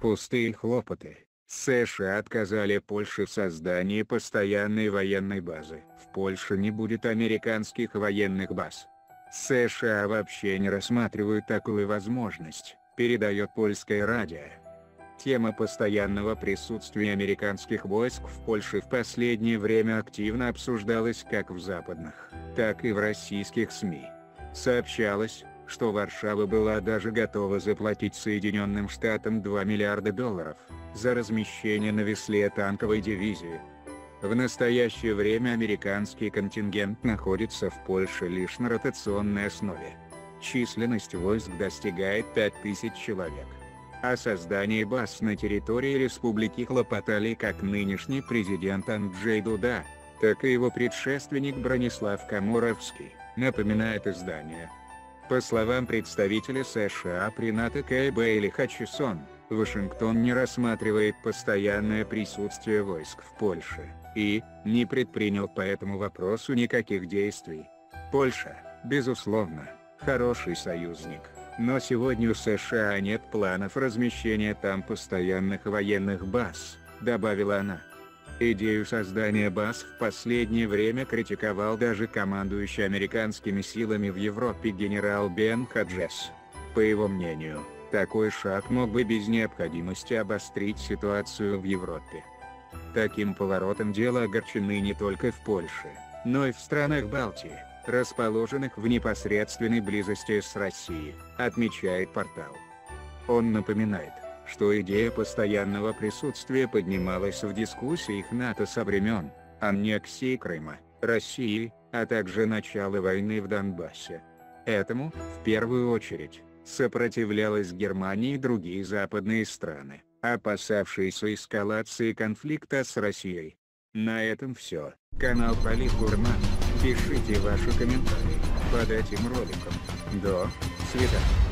Пустые хлопоты. США отказали Польше в создании постоянной военной базы. В Польше не будет американских военных баз. США вообще не рассматривают такую возможность, передает польское радио. Тема постоянного присутствия американских войск в Польше в последнее время активно обсуждалась как в западных, так и в российских СМИ. Сообщалось, что Варшава была даже готова заплатить Соединенным Штатам 2 миллиарда долларов за размещение на весле танковой дивизии. В настоящее время американский контингент находится в Польше лишь на ротационной основе. Численность войск достигает 5000 человек. О создании баз на территории республики хлопотали как нынешний президент Анджей Дуда, так и его предшественник Бронислав Комаровский, напоминает издание. По словам представителя США при НАТО Кэй Бейли Хатчисон, Вашингтон не рассматривает постоянное присутствие войск в Польше, и, не предпринял по этому вопросу никаких действий. Польша, безусловно, хороший союзник, но сегодня у США нет планов размещения там постоянных военных баз, добавила она. Идею создания баз в последнее время критиковал даже командующий американскими силами в Европе генерал Бен Хаджес. По его мнению, такой шаг мог бы без необходимости обострить ситуацию в Европе. Таким поворотом дела огорчены не только в Польше, но и в странах Балтии, расположенных в непосредственной близости с Россией, отмечает портал. Он напоминает, что идея постоянного присутствия поднималась в дискуссиях НАТО со времен аннексии Крыма, России, а также начала войны в Донбассе. Этому, в первую очередь, сопротивлялась Германия и другие западные страны, опасавшиеся эскалации конфликта с Россией. На этом все. Канал Полит Гурман. Пишите ваши комментарии под этим роликом. До свидания.